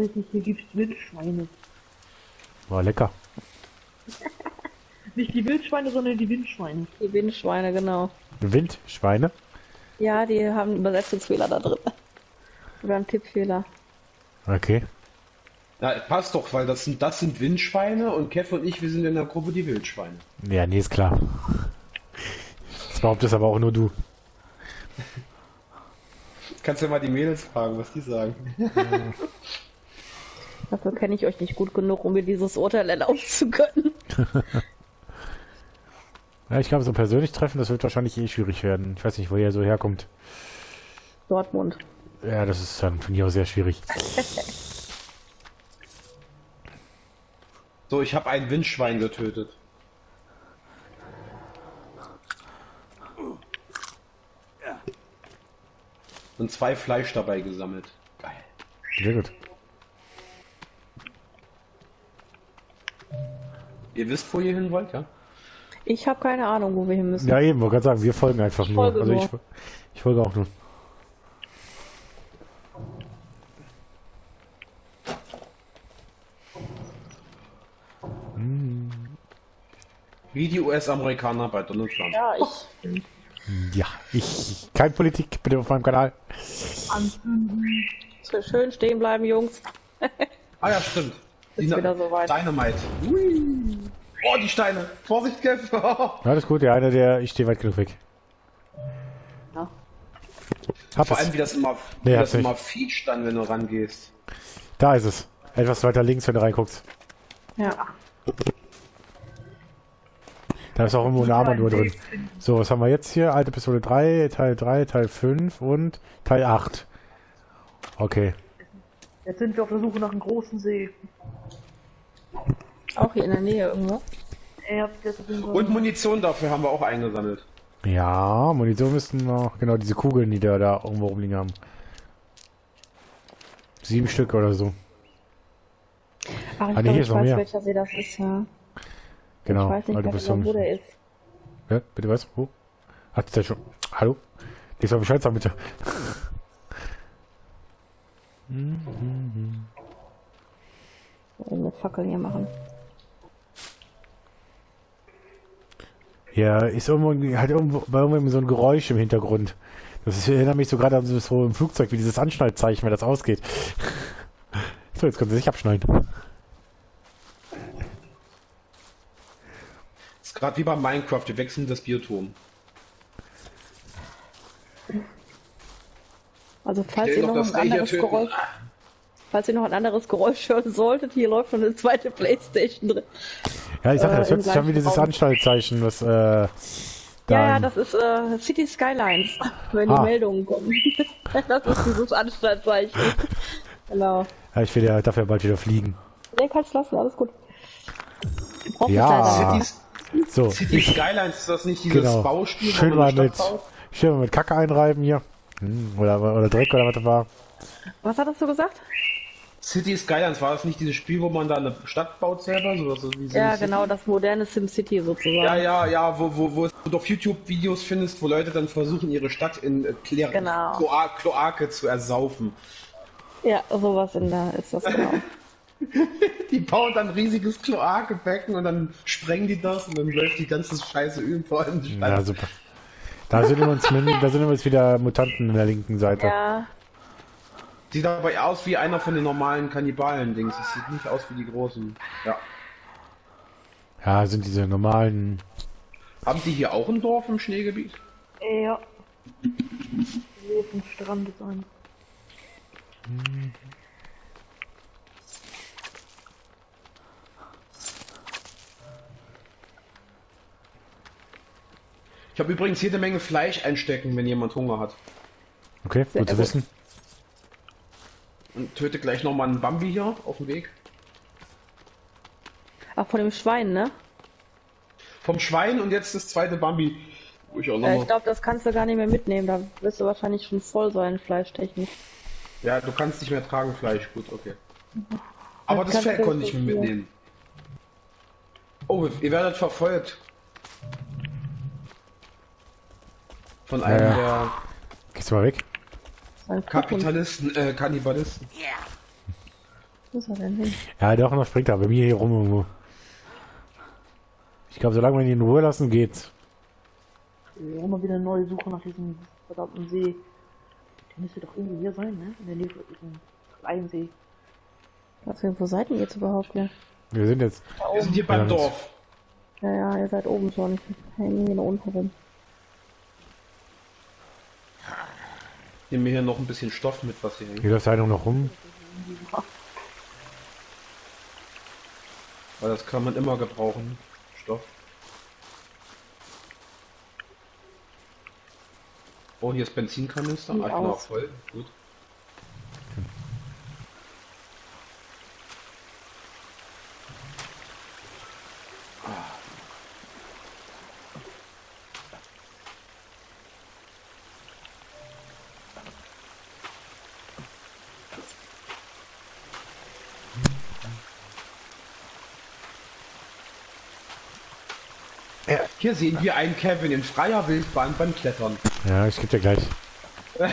Vorsichtig, hier gibt's Wildschweine. War lecker. Nicht die Wildschweine, sondern die Wildschweine. Die Windschweine, genau. Windschweine? Ja, die haben einen Übersetzungsfehler da drin. Oder einen Tippfehler. Okay. Na, passt doch, weil das sind, das sind Windschweine und Kev und ich, wir sind in der Gruppe die Wildschweine. Ja, nee, ist klar. Das behauptest aber auch nur du. Kannst ja mal die Mädels fragen, was die sagen. Dafür kenne ich euch nicht gut genug, um mir dieses Urteil erlauben zu können. Ja, ich glaube, so persönlich treffen, das wird wahrscheinlich eh schwierig werden. Ich weiß nicht, wo er so herkommt. Dortmund. Ja, das ist dann von hier aus sehr schwierig. So, ich habe ein Windschwein getötet. Und zwei Fleisch dabei gesammelt. Geil. Sehr gut. Ihr wisst, wo ihr hin wollt, ja? Ich habe keine Ahnung, wo wir hin müssen. Ja, eben, wollte gerade sagen, wir folgen einfach nur. folge also nur. ich, ich folge auch nur. Wie die US-Amerikaner bei Donald Trump. Ja, ich. Ja, ich. Kein Politik, bitte auf meinem Kanal. Schön stehen bleiben, Jungs. Ah ja, stimmt. Ist wieder soweit. Dynamite. Hui. Oh, die Steine. Vorsicht, Kev. Alles gut, der eine, der. Ich stehe weit genug weg. Ja. Hab Vor allem, es. wie das immer, Nee, wie das immer fietscht dann, wenn du rangehst. Da ist es. Etwas weiter links, wenn du reinguckst. Ja. Da ist auch irgendwo eine Armbanduhr drin. So, was haben wir jetzt hier? Alte Pistole 3, Teil 3, Teil 5 und Teil 8. Okay. Jetzt sind wir auf der Suche nach einem großen See. Auch hier in der Nähe irgendwo. Und Munition dafür haben wir auch eingesammelt. Ja, Munition müssten noch. Genau, diese Kugeln, die da, da irgendwo rumliegen haben. Sieben Stück oder so. Ach, ich Ah, hier ich ist noch weiß, mehr. welcher See das ist, ja. Genau. Ich weiß nicht alte mehr wo der ist. Ja, bitte was? Wo? Hat der schon. Hallo? Lies mal Bescheid sagen, bitte. Eine Fackel hier machen. Ja, ist irgendwo, halt irgendwo, bei irgendwo so ein Geräusch im Hintergrund. Das ist, erinnert mich so gerade an so, im Flugzeug, wie dieses Anschnallzeichen, wenn das ausgeht. So, jetzt können sie sich abschneiden. ist gerade wie bei Minecraft, wir wechseln das Biotom. Also falls ihr noch ein anderes. Geräusch, falls ihr noch ein anderes Geräusch hören solltet, hier läuft schon eine zweite Playstation drin. Ja, ich sag, Äh, das im hört sich an wie dieses Raum. Anschnallzeichen, was, äh, Ja, ja, das ist äh, City Skylines, wenn Ah. die Meldungen kommen. das ist dieses Anstandszeichen. genau. ja, ich will ja dafür bald wieder fliegen. Nee, kannst lassen, alles gut. Braucht Ja. Cities, So, City Skylines, ist das nicht dieses genau. Bauspiel, Schön mal mit, baut? schön mal mit Kacke einreiben hier. Hm, Oder, oder Dreck oder was das war. Was hattest du gesagt? City Skylines, war das nicht dieses Spiel, wo man da eine Stadt baut selber? So, so wie Ja, genau, das moderne SimCity sozusagen. Ja, ja, ja, wo, wo, wo du auf YouTube Videos findest, wo Leute dann versuchen, ihre Stadt in äh, Klär Genau. Kloa Kloake zu ersaufen. Ja, sowas in der ist das genau. Die bauen dann ein riesiges Kloakebecken und dann sprengen die das und dann läuft die ganze Scheiße überall in die Ja, Stadt. super. Da sind uns, min- da sind uns wieder Mutanten in der linken Seite. ja, Sieht aber aus wie einer von den normalen Kannibalen-Dings. Es sieht nicht aus wie die großen. Ja. Ja, sind diese normalen. Haben die hier auch ein Dorf im Schneegebiet? Ja. Wo ein Strand sein. Ich habe übrigens jede Menge Fleisch einstecken, wenn jemand Hunger hat. Okay, gut zu wissen. Und töte gleich nochmal einen Bambi hier auf dem Weg. auch von dem Schwein, ne? Vom Schwein und jetzt das zweite Bambi. Ich Äh, ich glaube, das kannst du gar nicht mehr mitnehmen. Da wirst du wahrscheinlich schon voll sein, fleischtechnisch. Ja, du kannst nicht mehr tragen Fleisch. Gut, okay. Aber das kannst Fell konnte ich mir mitnehmen. Oh, ihr werdet verfolgt. Von einem Ja, der Gehst du mal weg? Kapitalisten, äh, Kannibalisten. Wo ist er denn hin? Ja, doch, noch springt er bei mir hier rum irgendwo. Ich glaube, solange wir ihn in Ruhe lassen, geht's. Äh, Immer wieder eine neue Suche nach diesem verdammten See. Der müsste doch irgendwo hier sein, ne? In der Nähe von diesem kleinen See. Was, wo seid ihr jetzt überhaupt? Ja, Wir sind jetzt. Wir sind hier beim Dorf. ja, ja ihr seid oben schon. Ich hänge hier da unten rum. Nehmen wir hier noch ein bisschen Stoff mit, was hier hängt. Hier läuft einer noch rum. Weil das kann man immer gebrauchen. Stoff. Oh, hier ist Benzinkanister. Ah, ich bin auch aus. voll. Gut. Hier sehen wir einen Kevin in freier Wildbahn beim Klettern. Ja, ich geb dir gleich.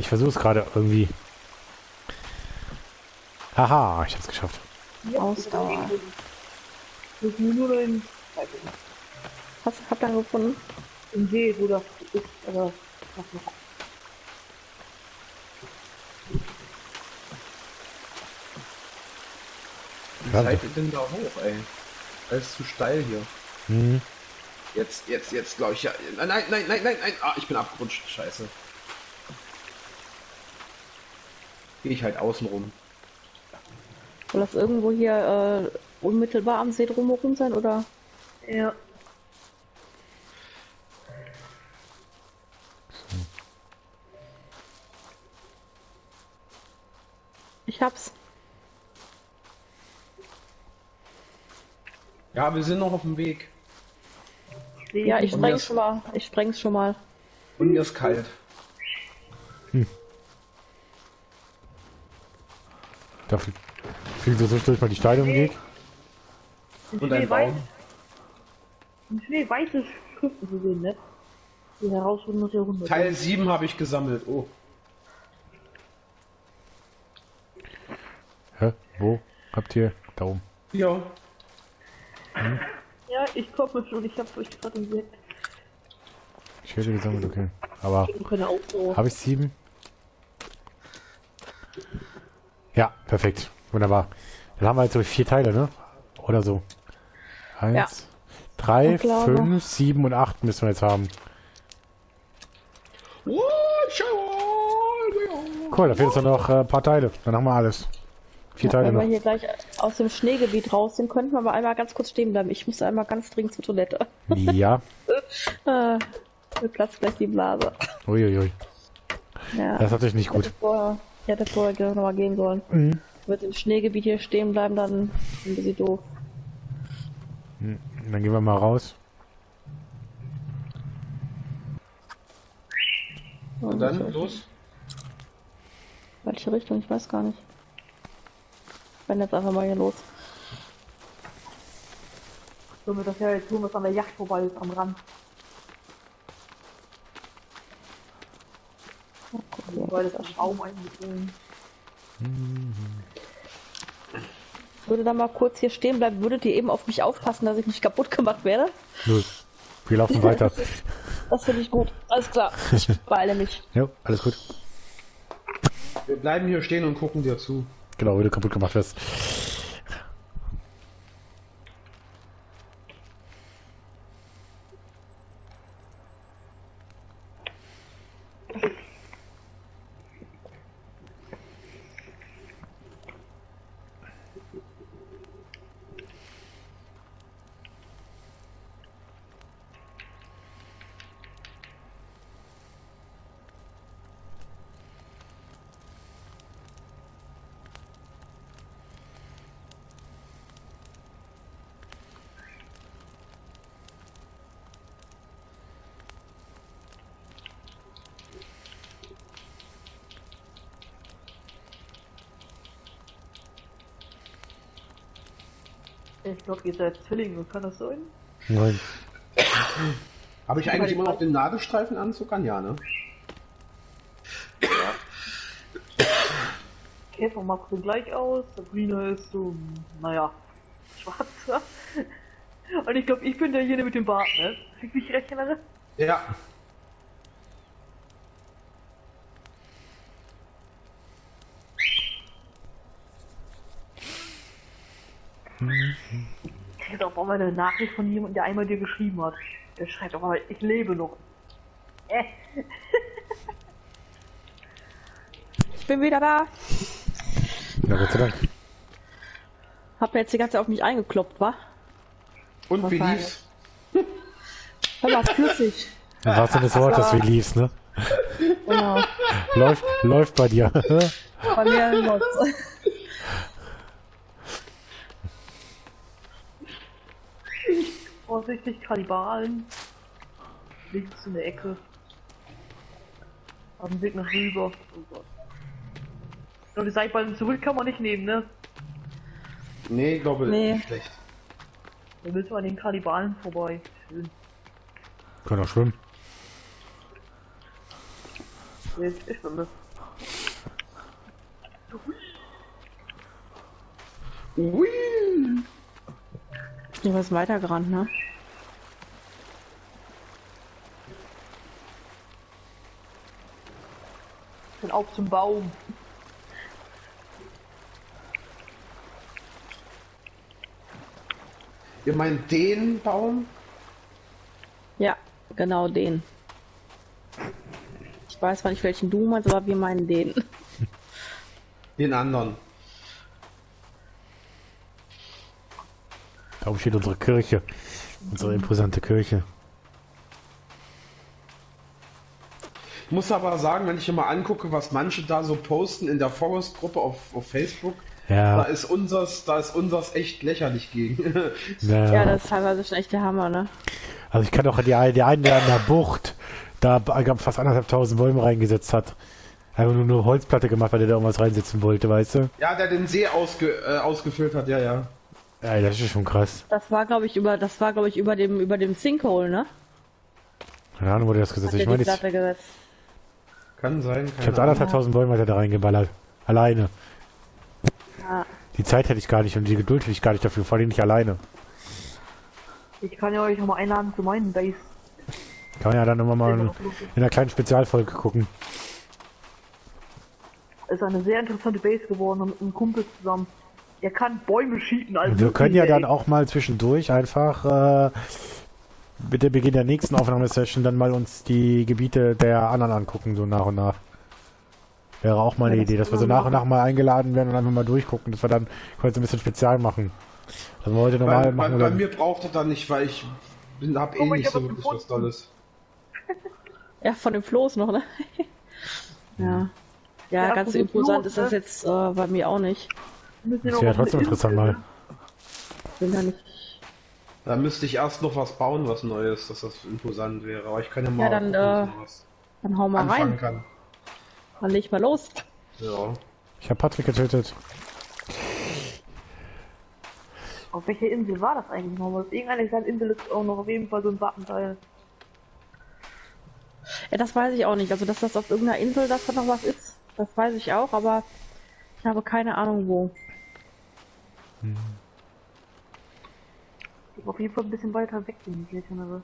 Ich versuche es gerade irgendwie. Haha, ich hab's geschafft. Ausdauer. Hast, habt ihr ihn gefunden? im See, wo das ist, aber. Wie seid ihr denn da hoch, ey? Alles zu steil hier. Hm. Jetzt, jetzt, jetzt glaube ich ja. Nein, nein, nein, nein, nein, nein. Ah, ich bin abgerutscht. Scheiße. Gehe ich halt außen rum. Soll das irgendwo hier äh, unmittelbar am See drumherum sein oder? Ja. Ich hab's. Ja, wir sind noch auf dem Weg. Ja, ich spreng's schon mal. Ich spreng's schon mal. Und mir ist kalt. Da flie- fliegen so zwischendurch mal die Steine den Weg. Im Und ein weiß, Baum. im Schnee weiße Schriften zu sehen, ne? Die Herausforderung des Jahrhunderts. Teil 7 habe ich gesammelt. Oh. Hä? Wo? Habt ihr? Da oben. Ja. Ja, ich komme schon, ich hab euch gerade entdeckt. Ich hätte gesammelt, okay. Aber habe ich sieben? Ja, perfekt. Wunderbar. Dann haben wir jetzt so vier Teile, ne? Oder so. Eins, Ja. drei, fünf, sieben und acht müssen wir jetzt haben. Cool, da fehlen uns noch äh, ein paar Teile. Dann haben wir alles. Vier Teile Wenn wir noch. hier gleich aus dem Schneegebiet raus sind, könnten wir aber einmal ganz kurz stehen bleiben. Ich muss einmal ganz dringend zur Toilette. Ja. Äh, mir platzt gleich die Blase. Uiuiui. Ja. Das ist natürlich nicht Ich hätte gut. vorher, ich hätte vorher gleich noch mal gehen sollen. Mhm. Wird im Schneegebiet hier stehen bleiben, dann ein bisschen doof. Dann gehen wir mal raus. Und dann los. Welche Richtung? Ich weiß gar nicht. Ich renn jetzt einfach mal hier los. Sollen wir das ja jetzt tun, was an der Yacht vorbei ist, am Rand. Okay. Weil das ist Schaum eingefroren. Ich würde dann mal kurz hier stehen bleiben. Würdet ihr eben auf mich aufpassen, dass ich nicht kaputt gemacht werde? Null. Wir laufen weiter. Das finde ich gut. Alles klar. Ich beeile mich. Jo, alles gut. Wir bleiben hier stehen und gucken dir zu. Genau, wie du kaputt gemacht wirst. Ich glaube, ihr seid Zwillinge, kann das sein? Nein. Habe ich eigentlich immer noch den Nadelstreifenanzug an? Ja, ne? Käfer macht so gleich aus, Sabrina ist so, naja, schwarzer. Und ich glaube, ich bin der hier mit dem Bart, ne? Ich mich recht erinnere. Ja. Ich krieg auch mal eine Nachricht von jemandem, der einmal dir geschrieben hat. Der schreibt auch mal, ich lebe noch. Äh, Ich bin wieder da. Ja, Gott sei Dank. Hab mir jetzt die ganze Zeit auf mich eingekloppt, wa? Und wie lief's? Hör mal, flüssig. Im wahrsten des Wortes, wie lief's, ne? Genau. Läuft, läuft bei dir. Bei mir läuft's. Vorsichtig, Kannibalen. Links in der Ecke. Auf dem Weg nach rüber. Oh Gott. Nur die Seitballen zurück kann man nicht nehmen, ne? Nee, ich glaube Nee. nicht schlecht. Da müssen wir an den Kannibalen vorbei. Schön. Kann auch schwimmen. Ich, ich schwimme. Ui. Du bist weitergerannt, ne? Dann auf zum Baum. Ihr meint den Baum? Ja, genau den. Ich weiß zwar nicht, welchen du meinst, aber wir meinen den. Den anderen. Oben steht unsere Kirche. Unsere imposante Kirche. Ich muss aber sagen, wenn ich mal angucke, was manche da so posten in der Forest-Gruppe auf, auf Facebook, da Ja, ist unseres, da ist unseres echt lächerlich gegen. ja, Ja, das ist teilweise schon echt der Hammer, ne? Also ich kann auch die, die einen, der an der Bucht da fast anderthalb tausend Bäume reingesetzt hat. Einfach nur eine Holzplatte gemacht, weil der da irgendwas reinsetzen wollte, weißt du? ja, der den See ausge, äh, ausgefüllt hat, ja, ja. Ja, das ist schon krass. Das war, glaube ich, über, das war, glaube ich, über dem, über dem Sinkhole, ne? Keine Ahnung, wo der das gesetzt hat. Ich meine, Platte gesetzt. Kann sein. ich Keine habe anderthalb tausend Bäume hat er da reingeballert. Alleine. Ja. Die Zeit hätte ich gar nicht und die Geduld hätte ich gar nicht dafür, vor allem nicht alleine. Ich kann ja euch nochmal einladen zu meinen Base. Kann man ja dann immer mal in, in einer kleinen Spezialfolge gucken. ist eine sehr interessante Base geworden mit einem Kumpel zusammen. Er kann Bäume schießen. Also Wir können ja dann auch mal zwischendurch einfach äh, mit dem Beginn der nächsten Aufnahmesession dann mal uns die Gebiete der anderen angucken, so nach und nach. Wäre auch mal eine Ja, das Idee, dass wir so nach und nach mal eingeladen werden und einfach mal durchgucken, dass wir dann heute ein bisschen spezial machen. Also wir heute normal Bei, bei, machen bei dann, mir braucht er dann nicht, weil ich bin, hab eh Oh mein nicht so wirklich was. Tolles. Ja, von dem Floß noch, ne? ja. Ja, Ja, ganz imposant Floß, ist das ne? jetzt äh, bei mir auch nicht. Müssen ja das wäre trotzdem interessant mal. Bin da nicht. Da müsste ich erst noch was bauen, was Neues, dass das imposant wäre. Aber ich kann ja mal dann, gucken, äh, ich was Dann hau mal rein. kann. Dann leg mal los. Ja. Ich habe Patrick getötet. Auf welcher Insel war das eigentlich nochmal? Auf irgendeiner dieser Insel ist auch noch auf jeden Fall so ein Wappenteil. Ja, das weiß ich auch nicht. Also, dass das auf irgendeiner Insel, dass da noch was ist, das weiß ich auch, aber ich habe keine Ahnung wo. Ich war auf jeden Fall ein bisschen weiter weg, wenn ich mich erinnere.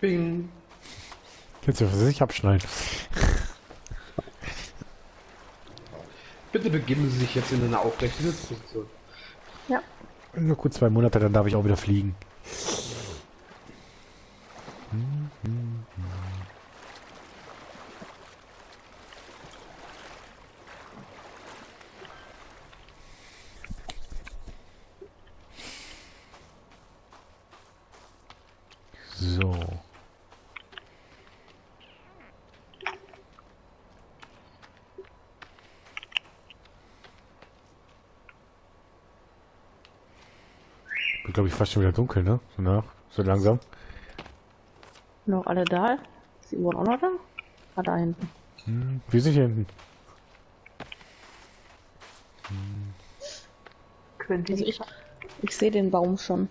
Bing. Jetzt für sich abschneiden. Bitte begeben Sie sich jetzt in eine aufrechte Sitzposition. Ja. Nur gut zwei Monate, dann darf ich auch wieder fliegen. So. Wird, glaube ich, fast schon wieder dunkel, ne? So nach, so langsam. Noch alle da? Ist die Uhr auch noch da? Ah, da hinten. Hm, wir sind hier hinten. Könnte Also ich. ich, sehe den Baum schon.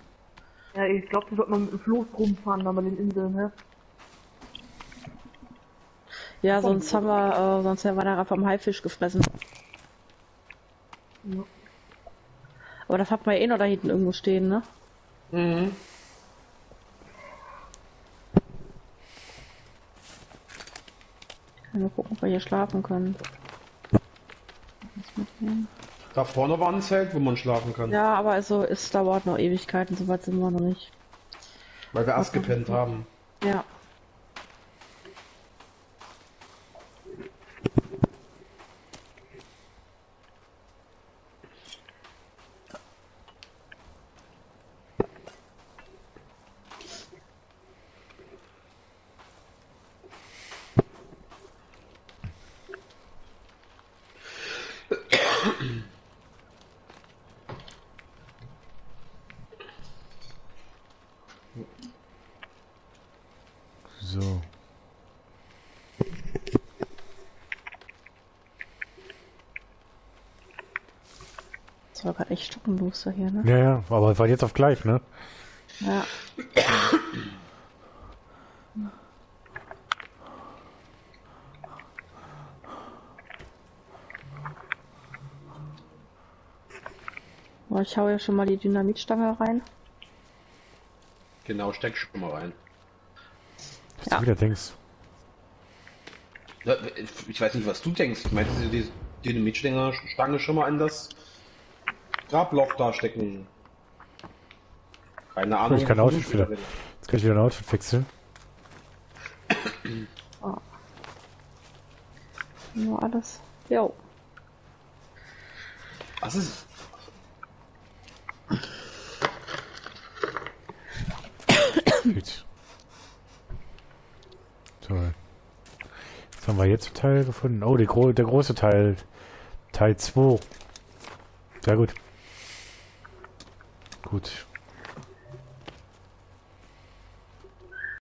Ja, ich glaube, da sollte man mit dem Floß rumfahren, da bei den Inseln, ne? Ja, sonst haben wir, äh, sonst wären wir da vom Haifisch gefressen. Ja. Aber das hat man ja eh noch da hinten irgendwo stehen, ne? Mhm. Können wir gucken, ob wir hier schlafen können. Da vorne war ein Zelt, wo man schlafen kann. Ja, aber also, es dauert noch Ewigkeiten, so weit sind wir noch nicht. Weil wir erst gepennt haben. Ja. So. Das war gerade echt stockenlos da hier, ne? Ja, ja, aber war jetzt auf gleich, ne? Ja. Oh, ich hau ja schon mal die Dynamitstange rein. Genau, steck schon mal rein. Was Ja. du wieder denkst. Ich weiß nicht, was du denkst. Meinst du, die Dynamitstange Stange schon mal in das Grabloch da stecken? Keine Ahnung. ich kann Outfit wieder. Jetzt kann ich wieder ein Outfit wechseln. Nur alles. Jo. Was ist? Gut. Toll. Was haben wir jetzt Teil gefunden? Oh, die gro der große Teil. Teil 2. Sehr gut. Gut.